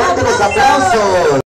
fuerte nos aplausos.